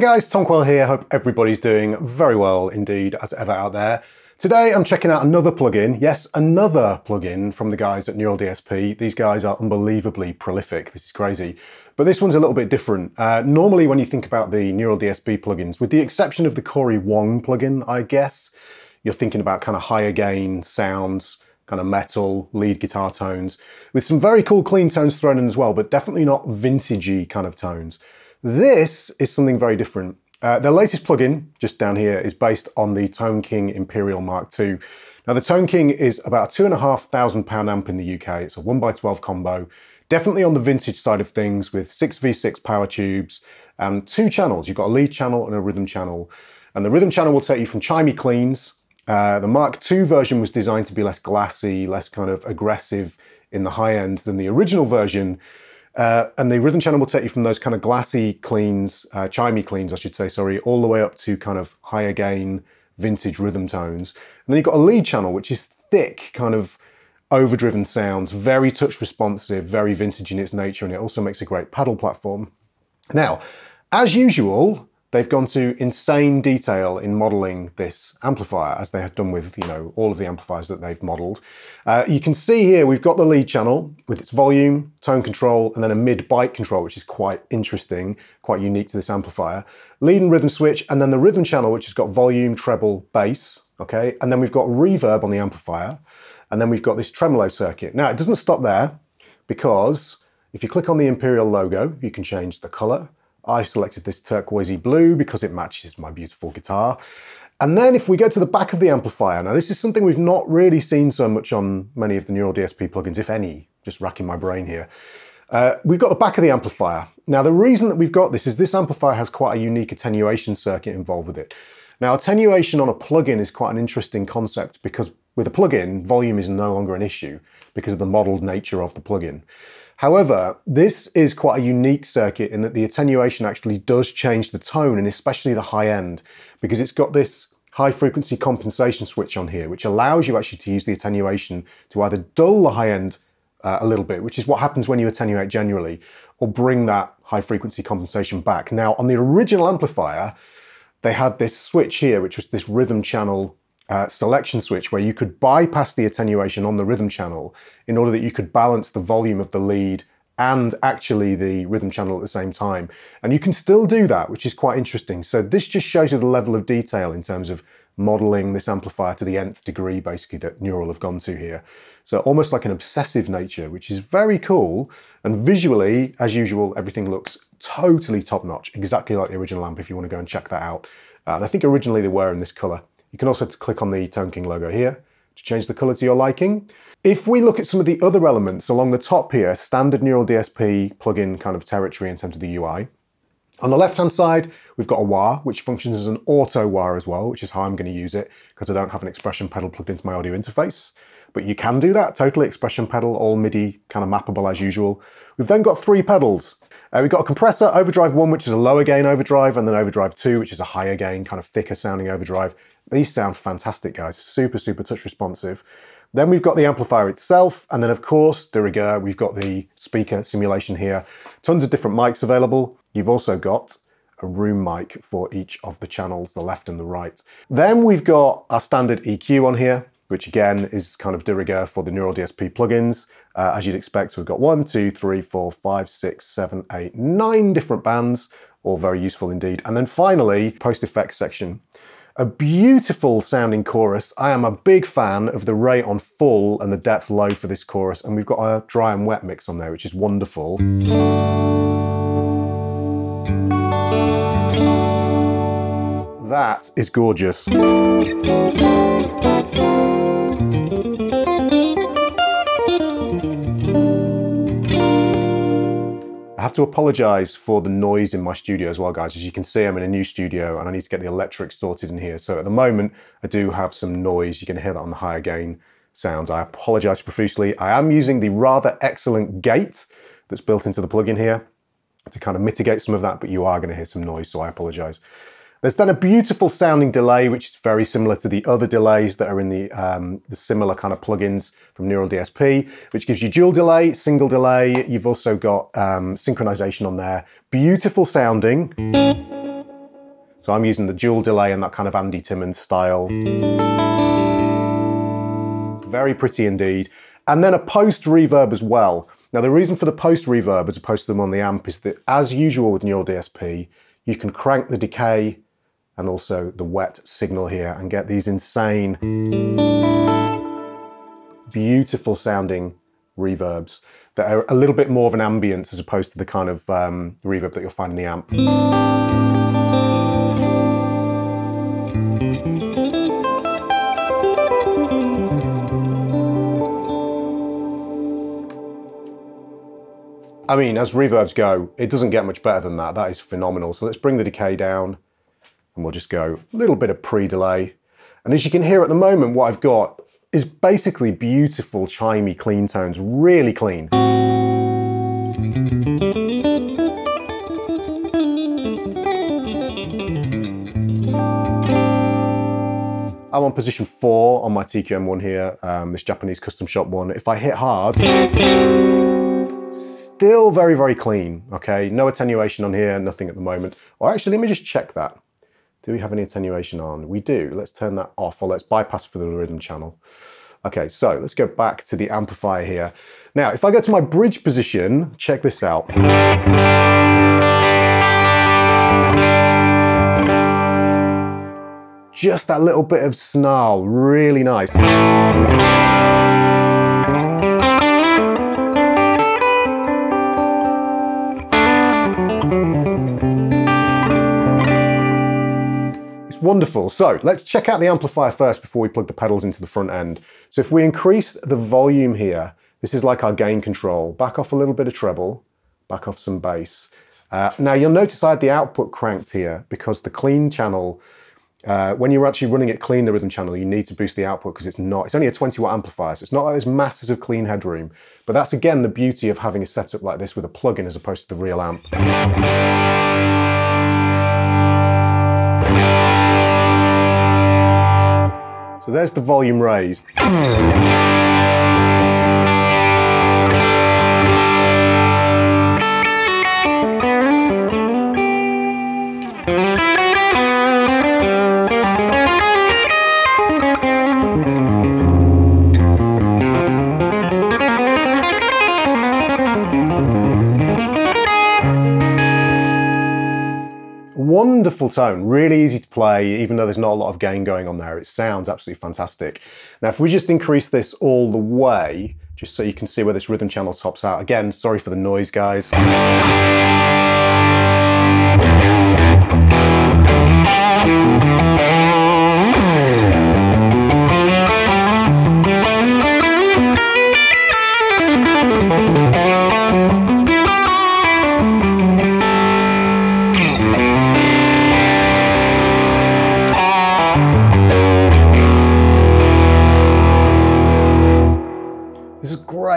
Guys, Tom Quayle here. Hope everybody's doing very well indeed as ever out there. Today I'm checking out another plugin. Yes, another plugin from the guys at Neural DSP. These guys are unbelievably prolific. This is crazy. But this one's a little bit different. Uh, normally when you think about the Neural DSP plugins, with the exception of the Cory Wong plugin, I guess, you're thinking about kind of higher gain sounds, kind of metal, lead guitar tones, with some very cool clean tones thrown in as well, but definitely not vintagey kind of tones. This is something very different. Uh, the latest plugin, just down here, is based on the Tone King Imperial Mark II. Now the Tone King is about a two and a half thousand pound amp in the UK. It's a one by 12 combo, definitely on the vintage side of things with 6V6 power tubes and two channels. You've got a lead channel and a rhythm channel. And the rhythm channel will take you from chimey cleans. Uh, the Mark II version was designed to be less glassy, less kind of aggressive in the high end than the original version, uh, and the rhythm channel will take you from those kind of glassy cleans, uh, chimey cleans, I should say, sorry, all the way up to kind of higher gain vintage rhythm tones. And then you've got a lead channel, which is thick, kind of overdriven sounds, very touch responsive, very vintage in its nature, and it also makes a great pedal platform. Now, as usual, They've gone to insane detail in modeling this amplifier as they have done with, you know, all of the amplifiers that they've modeled. Uh, you can see here we've got the lead channel with its volume, tone control, and then a mid-bite control, which is quite interesting, quite unique to this amplifier. Lead and rhythm switch, and then the rhythm channel, which has got volume, treble, bass, okay? And then we've got reverb on the amplifier, and then we've got this tremolo circuit. Now, it doesn't stop there because if you click on the Imperial logo, you can change the color, I've selected this turquoisey blue because it matches my beautiful guitar. And then if we go to the back of the amplifier, now this is something we've not really seen so much on many of the Neural DSP plugins, if any, just racking my brain here. Uh, we've got the back of the amplifier. Now the reason that we've got this is this amplifier has quite a unique attenuation circuit involved with it. Now attenuation on a plugin is quite an interesting concept because with a plugin, volume is no longer an issue because of the modeled nature of the plugin. However, this is quite a unique circuit in that the attenuation actually does change the tone and especially the high end because it's got this high frequency compensation switch on here, which allows you actually to use the attenuation to either dull the high end uh, a little bit, which is what happens when you attenuate generally, or bring that high frequency compensation back. Now, on the original amplifier, they had this switch here, which was this rhythm channel uh, selection switch where you could bypass the attenuation on the rhythm channel in order that you could balance the volume of the lead and actually the rhythm channel at the same time. And you can still do that, which is quite interesting. So this just shows you the level of detail in terms of modeling this amplifier to the nth degree, basically, that Neural have gone to here. So almost like an obsessive nature, which is very cool. And visually, as usual, everything looks totally top notch, exactly like the original amp if you want to go and check that out. Uh, and I think originally they were in this color. You can also click on the Tone King logo here to change the color to your liking. If we look at some of the other elements along the top here, standard Neural DSP plugin kind of territory in terms of the UI. On the left-hand side, we've got a wah, which functions as an auto wah as well, which is how I'm going to use it because I don't have an expression pedal plugged into my audio interface. But you can do that, totally expression pedal, all MIDI kind of mappable as usual. We've then got three pedals. Uh, we've got a compressor, overdrive 1, which is a lower gain overdrive, and then overdrive 2, which is a higher gain, kind of thicker sounding overdrive. These sound fantastic, guys. Super, super touch responsive. Then we've got the amplifier itself, and then of course, de rigueur, we've got the speaker simulation here. Tons of different mics available. You've also got a room mic for each of the channels, the left and the right. Then we've got our standard EQ on here, which again is kind of de rigueur for the Neural DSP plugins. Uh, as you'd expect, we've got one, two, three, four, five, six, seven, eight, nine different bands, all very useful indeed. And then finally, post effects section a beautiful sounding chorus. I am a big fan of the rate on full and the depth low for this chorus, and we've got a dry and wet mix on there, which is wonderful. That is gorgeous. Have to apologize for the noise in my studio as well, guys. As you can see, I'm in a new studio and I need to get the electric sorted in here. So at the moment, I do have some noise. You can hear that on the higher gain sounds. I apologize profusely. I am using the rather excellent gate that's built into the plugin here to kind of mitigate some of that, but you are going to hear some noise, so I apologize. There's then a beautiful sounding delay, which is very similar to the other delays that are in the, um, the similar kind of plugins from Neural DSP, which gives you dual delay, single delay. You've also got um, synchronization on there. Beautiful sounding. So I'm using the dual delay and that kind of Andy Timmons style. Very pretty indeed. And then a post reverb as well. Now the reason for the post reverb as opposed to them on the amp is that as usual with Neural DSP, you can crank the decay and also the wet signal here and get these insane, beautiful sounding reverbs that are a little bit more of an ambience as opposed to the kind of um, reverb that you'll find in the amp. I mean, as reverbs go, it doesn't get much better than that. That is phenomenal. So let's bring the decay down and we'll just go a little bit of pre-delay. And as you can hear at the moment, what I've got is basically beautiful, chimey, clean tones, really clean. I'm on position four on my TQM1 here, um, this Japanese custom shop one. If I hit hard, still very, very clean, okay? No attenuation on here, nothing at the moment. Or actually, let me just check that. Do we have any attenuation on? We do. Let's turn that off or let's bypass for the rhythm channel. Okay, so let's go back to the amplifier here. Now, if I go to my bridge position, check this out. Just that little bit of snarl, really nice. Wonderful. So let's check out the amplifier first before we plug the pedals into the front end. So if we increase the volume here, this is like our gain control. Back off a little bit of treble, back off some bass. Uh, now you'll notice I had the output cranked here because the clean channel, uh, when you're actually running it clean, the rhythm channel, you need to boost the output because it's not, it's only a 20 watt amplifier, so it's not like there's masses of clean headroom. But that's again the beauty of having a setup like this with a plug-in as opposed to the real amp. So there's the volume raised. Tone, really easy to play, even though there's not a lot of gain going on there. It sounds absolutely fantastic. Now, if we just increase this all the way, just so you can see where this rhythm channel tops out. Again, sorry for the noise, guys.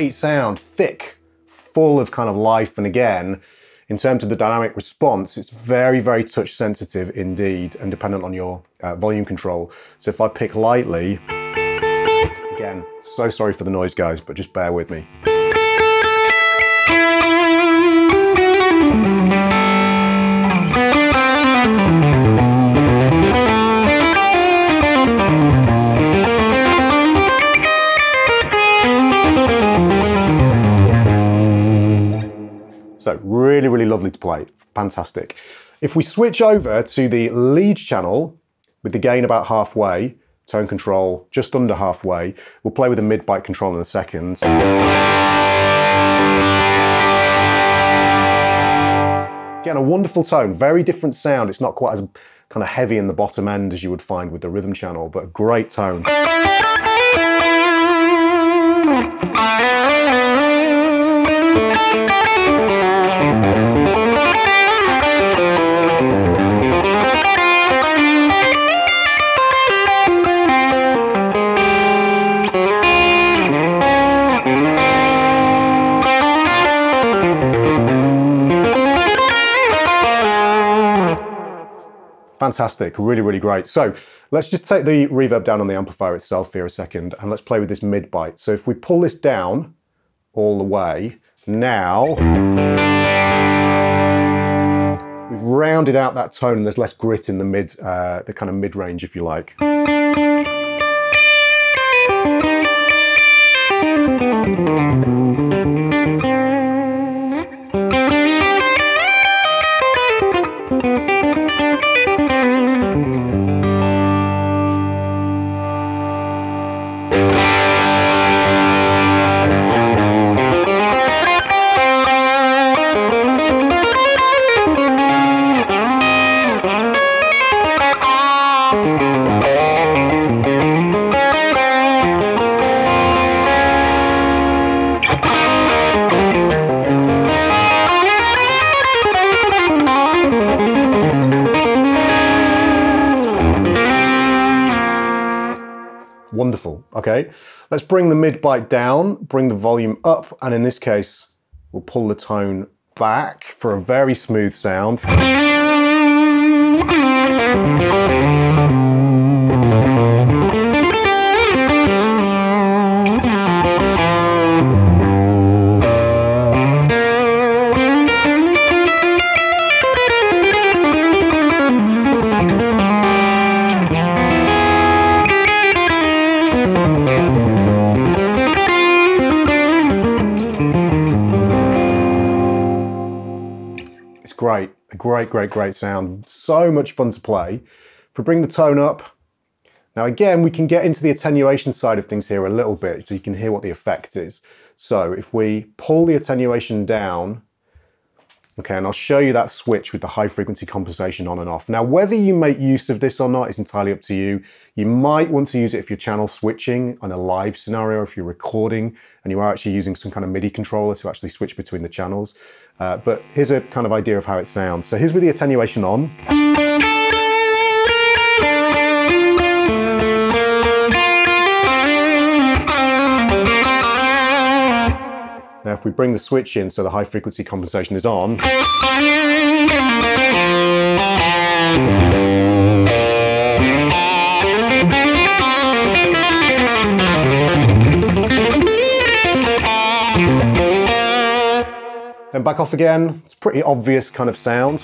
Great sound, thick, full of kind of life. And again, in terms of the dynamic response, it's very, very touch sensitive indeed and dependent on your uh, volume control. So if I pick lightly, again, so sorry for the noise guys, but just bear with me. So really, really lovely to play. Fantastic. If we switch over to the lead channel with the gain about halfway, tone control just under halfway, we'll play with a mid-bite control in a second. Again, a wonderful tone, very different sound. It's not quite as kind of heavy in the bottom end as you would find with the rhythm channel, but a great tone. Fantastic, really, really great. So let's just take the reverb down on the amplifier itself here a second and let's play with this mid bite. So if we pull this down all the way, now We've rounded out that tone and there's less grit in the mid, uh, the kind of mid-range if you like. Okay, let's bring the mid bite down, bring the volume up, and in this case, we'll pull the tone back for a very smooth sound. Great, great, great, sound. So much fun to play. If we bring the tone up, now again, we can get into the attenuation side of things here a little bit so you can hear what the effect is. So if we pull the attenuation down, okay, and I'll show you that switch with the high frequency compensation on and off. Now, whether you make use of this or not is entirely up to you. You might want to use it if you're channel switching on a live scenario, if you're recording and you are actually using some kind of MIDI controller to actually switch between the channels. Uh, but here's a kind of idea of how it sounds. So here's with the attenuation on. Now if we bring the switch in so the high frequency compensation is on, then back off again. It's pretty obvious kind of sound.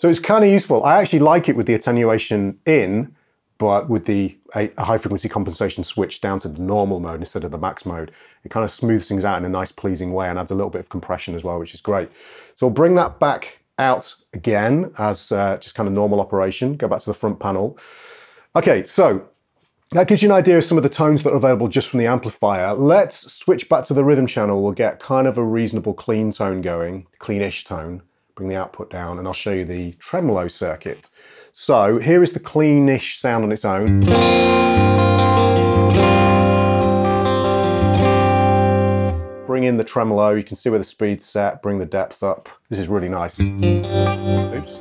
So it's kind of useful. I actually like it with the attenuation in, but with the a, a high frequency compensation switch down to the normal mode instead of the max mode. It kind of smooths things out in a nice pleasing way and adds a little bit of compression as well, which is great. So I'll bring that back out again as uh, just kind of normal operation. Go back to the front panel. Okay, so that gives you an idea of some of the tones that are available just from the amplifier. Let's switch back to the rhythm channel. We'll get kind of a reasonable clean tone going, cleanish tone. Bring the output down and I'll show you the tremolo circuit. So here is the cleanish sound on its own. Bring in the tremolo, you can see where the speed's set, bring the depth up. This is really nice. Oops.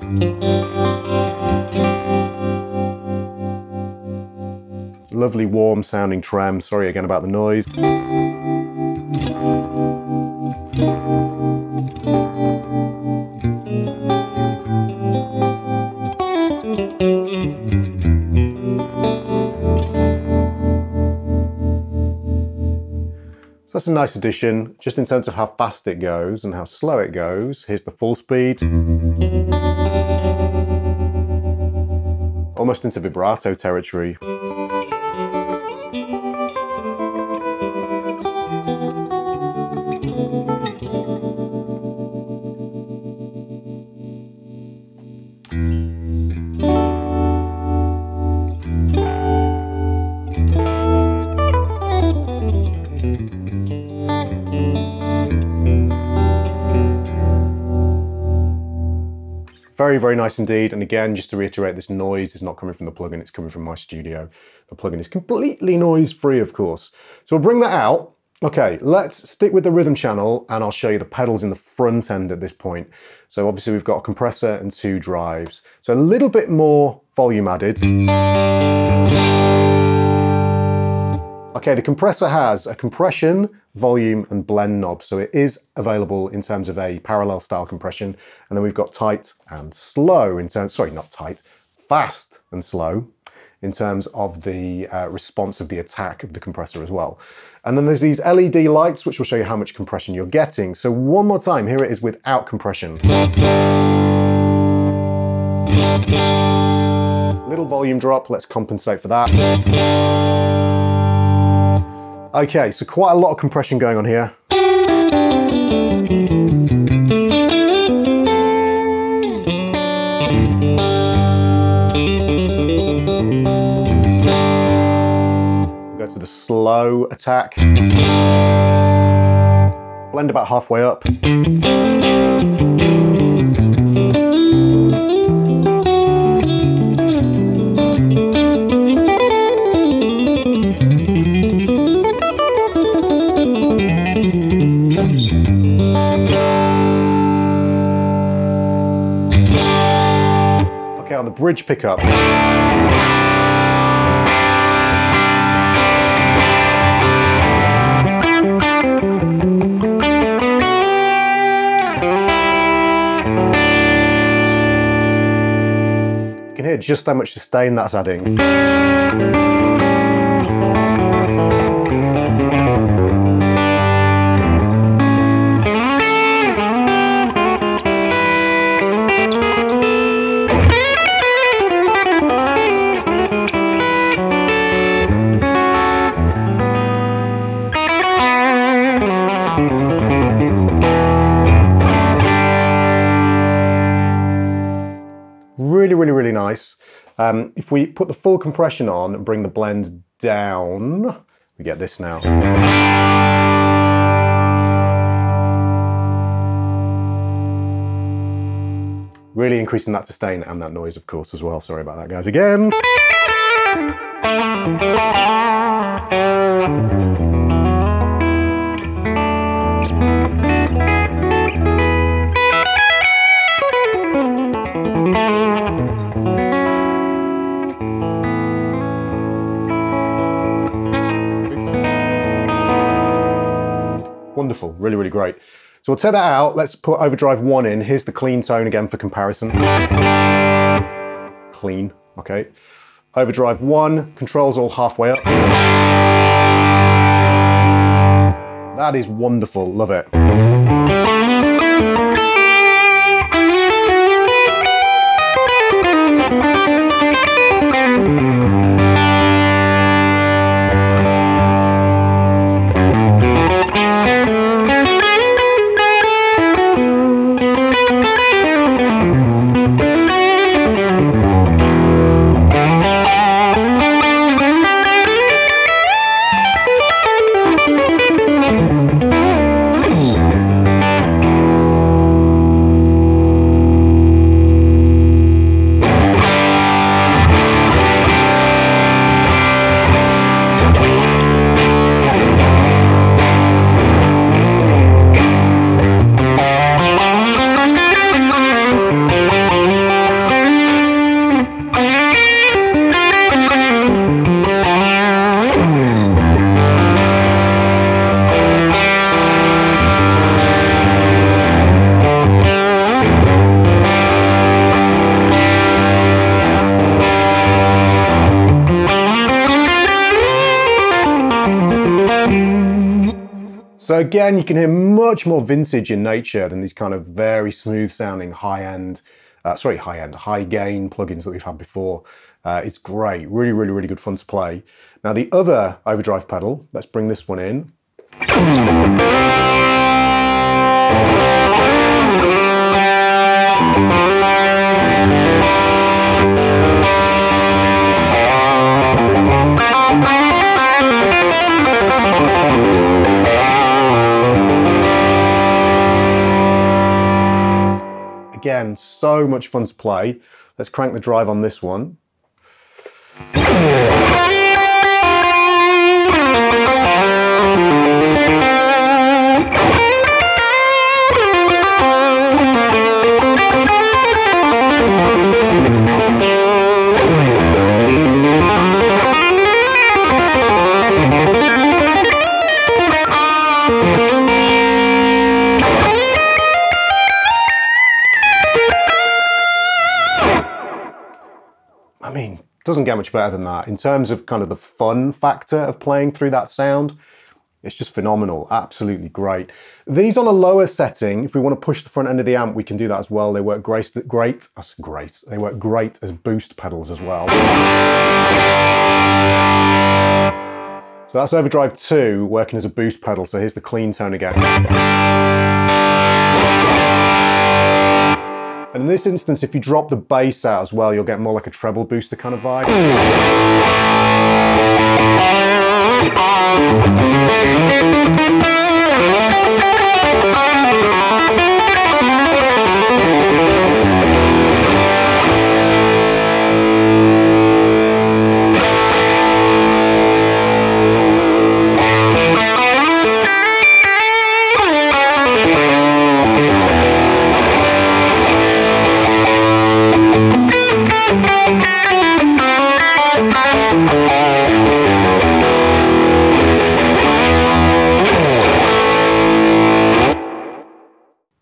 Lovely warm sounding trem, sorry again about the noise. That's a nice addition, just in terms of how fast it goes and how slow it goes. Here's the full speed. Almost into vibrato territory. Very, very nice indeed. And again, just to reiterate, this noise is not coming from the plugin, it's coming from my studio. The plugin is completely noise free, of course. So we'll bring that out. Okay, let's stick with the rhythm channel and I'll show you the pedals in the front end at this point. So obviously we've got a compressor and two drives. So a little bit more volume added. Okay, the compressor has a compression, volume, and blend knob. So it is available in terms of a parallel style compression. And then we've got tight and slow in terms, sorry, not tight, fast and slow in terms of the uh, response of the attack of the compressor as well. And then there's these LED lights, which will show you how much compression you're getting. So one more time, here it is without compression. Little volume drop, let's compensate for that. Okay, so quite a lot of compression going on here. Go to the slow attack. Blend about halfway up. Bridge pickup. hear just how much sustain that's adding. Um, if we put the full compression on and bring the blends down, we get this now. Really increasing that sustain and that noise, of course, as well. Sorry about that, guys, again. Really, really great. So we'll take that out. Let's put overdrive one in. Here's the clean tone again for comparison. Clean, okay. Overdrive one, controls all halfway up. That is wonderful, love it. Again, you can hear much more vintage in nature than these kind of very smooth sounding high-end, uh, sorry, high-end, high-gain plugins that we've had before. Uh, it's great, really, really, really good fun to play. Now the other overdrive pedal, let's bring this one in. Again, so much fun to play. Let's crank the drive on this one. Doesn't get much better than that. In terms of kind of the fun factor of playing through that sound, it's just phenomenal, absolutely great. These on a lower setting, if we want to push the front end of the amp, we can do that as well. They work great, great, that's great. They work great as boost pedals as well. So that's overdrive 2 working as a boost pedal. So here's the clean tone again. And in this instance, if you drop the bass out as well, you'll get more like a treble booster kind of vibe.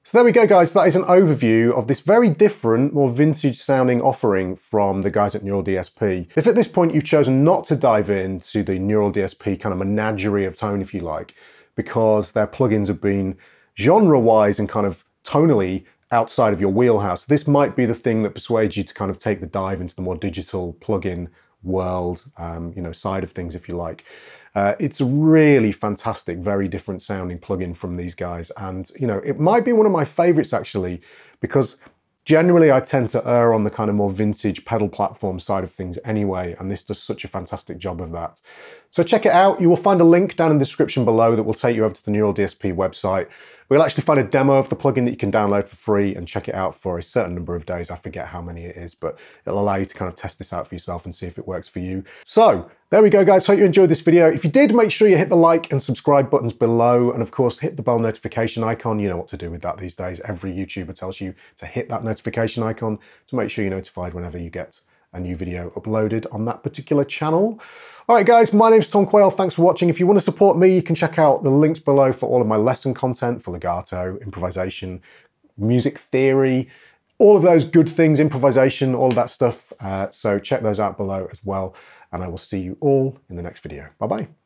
So there we go guys, that is an overview of this very different, more vintage sounding offering from the guys at Neural DSP. If at this point you've chosen not to dive into the Neural DSP kind of menagerie of tone if you like, because their plugins have been genre-wise and kind of tonally outside of your wheelhouse, this might be the thing that persuades you to kind of take the dive into the more digital plugin world, um, you know, side of things if you like. Uh, it's a really fantastic, very different sounding plugin from these guys. And, you know, it might be one of my favorites actually, because generally I tend to err on the kind of more vintage pedal platform side of things anyway, and this does such a fantastic job of that. So check it out. You will find a link down in the description below that will take you over to the Neural DSP website. We'll actually find a demo of the plugin that you can download for free and check it out for a certain number of days. I forget how many it is, but it'll allow you to kind of test this out for yourself and see if it works for you. So there we go, guys. Hope you enjoyed this video. If you did, make sure you hit the like and subscribe buttons below. And of course, hit the bell notification icon. You know what to do with that these days. Every YouTuber tells you to hit that notification icon to make sure you're notified whenever you get a new video uploaded on that particular channel. All right, guys, my name's Tom Quayle. Thanks for watching. If you want to support me, you can check out the links below for all of my lesson content for legato, improvisation, music theory, all of those good things, improvisation, all of that stuff. Uh, so check those out below as well. And I will see you all in the next video. Bye-bye.